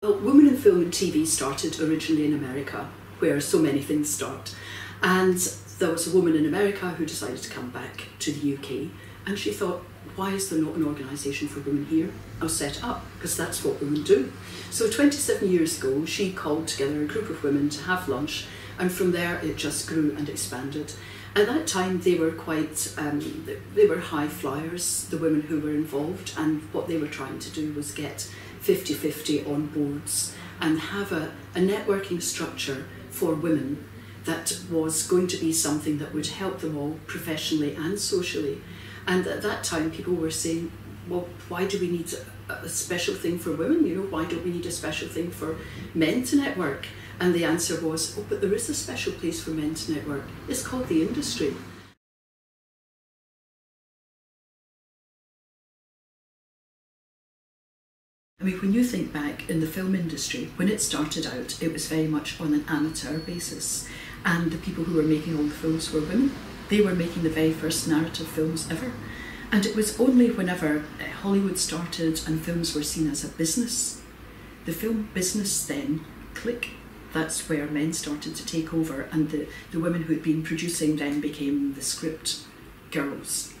Well, Women in Film and TV started originally in America, where so many things start. And there was a woman in America who decided to come back to the UK, and she thought, why is there not an organisation for women here? I'll set up, because that's what women do. So 27 years ago, she called together a group of women to have lunch, and from there it just grew and expanded. At that time, they were quite, um, they were high flyers, the women who were involved, and what they were trying to do was get 50 50 on boards and have a, a networking structure for women that was going to be something that would help them all professionally and socially. And at that time, people were saying, well, why do we need a, special thing for women? You know, why don't we need a special thing for men to network? And the answer was, oh, but there is a special place for men to network. It's called the industry. I mean, when you think back in the film industry, when it started out, it was very much on an amateur basis, and the people who were making all the films were women. They were making the very first narrative films ever. And it was only whenever uh, Hollywood started and films were seen as a business, the film business then click. That's where men started to take over, and the, the women who had been producing then became the script girls,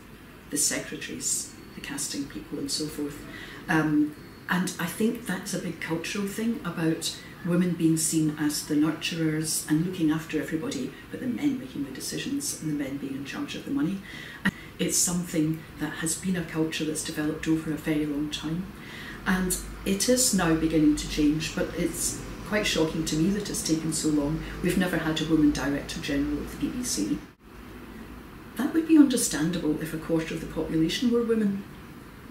the secretaries, the casting people, and so forth. Um, and I think that's a big cultural thing about women being seen as the nurturers and looking after everybody, but the men making the decisions and the men being in charge of the money. And it's something that has been a culture that's developed over a very long time. And it is now beginning to change, but it's quite shocking to me that it's taken so long. We've never had a woman director general of the BBC. That would be understandable if a quarter of the population were women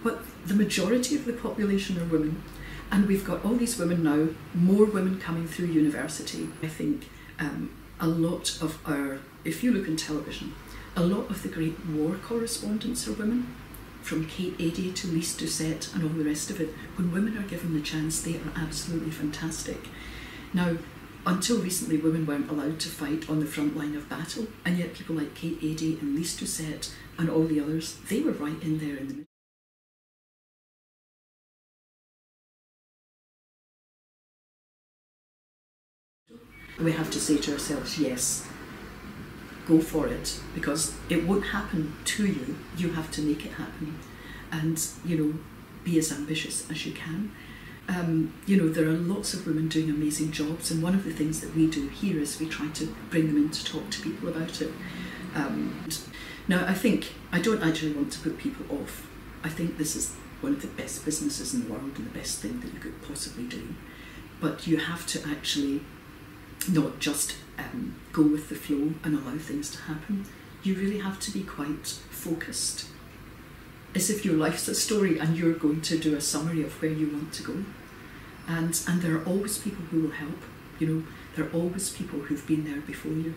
but the majority of the population are women. And we've got all these women now, more women coming through university. I think um, a lot of our, if you look in television, a lot of the great war correspondents are women, from Kate Adie to Lise Doucet and all the rest of it. When women are given the chance, they are absolutely fantastic. Now, until recently, women weren't allowed to fight on the front line of battle, and yet people like Kate Adie and Lise Doucet and all the others, they were right in there in the middle. We have to say to ourselves, yes, go for it, because it won't happen to you. You have to make it happen, and you know, be as ambitious as you can. Um, you know, there are lots of women doing amazing jobs, and one of the things that we do here is we try to bring them in to talk to people about it. Um, now, I think I don't actually want to put people off. I think this is one of the best businesses in the world and the best thing that you could possibly do. But you have to actually not just um, go with the flow and allow things to happen. You really have to be quite focused. As if your life's a story and you're going to do a summary of where you want to go. And, and there are always people who will help. You know, there are always people who've been there before you.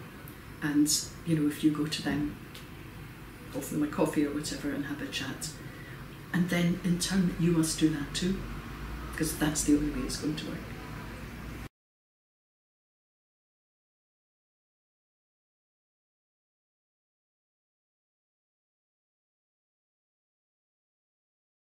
And, you know, if you go to them, offer them a coffee or whatever and have a chat. And then in turn, you must do that too. Because that's the only way it's going to work.